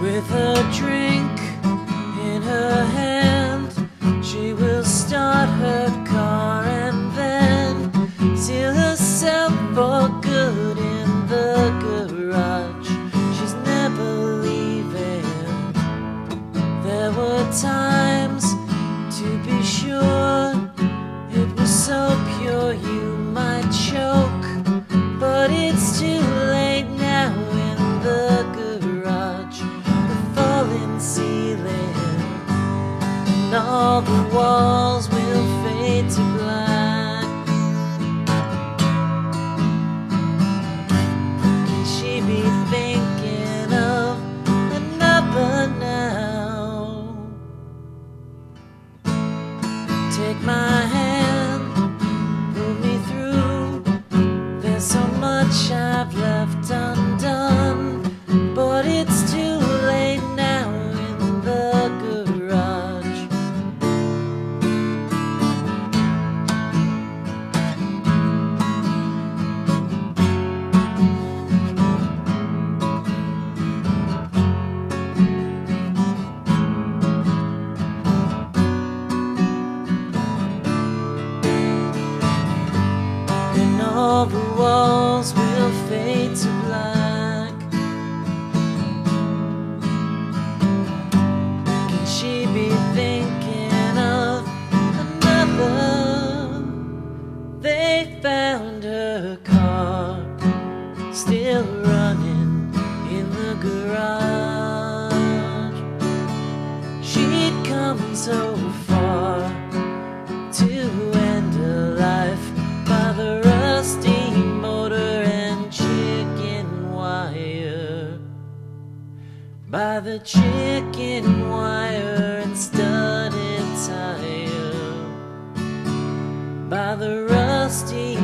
With a drink in her hand, she will start her car and then seal herself for good in the garage. She's never leaving. There were times. all the walls the walls will fade to black. Can she be thinking of another? They found her car still By the chicken wire and studded tire. By the rusty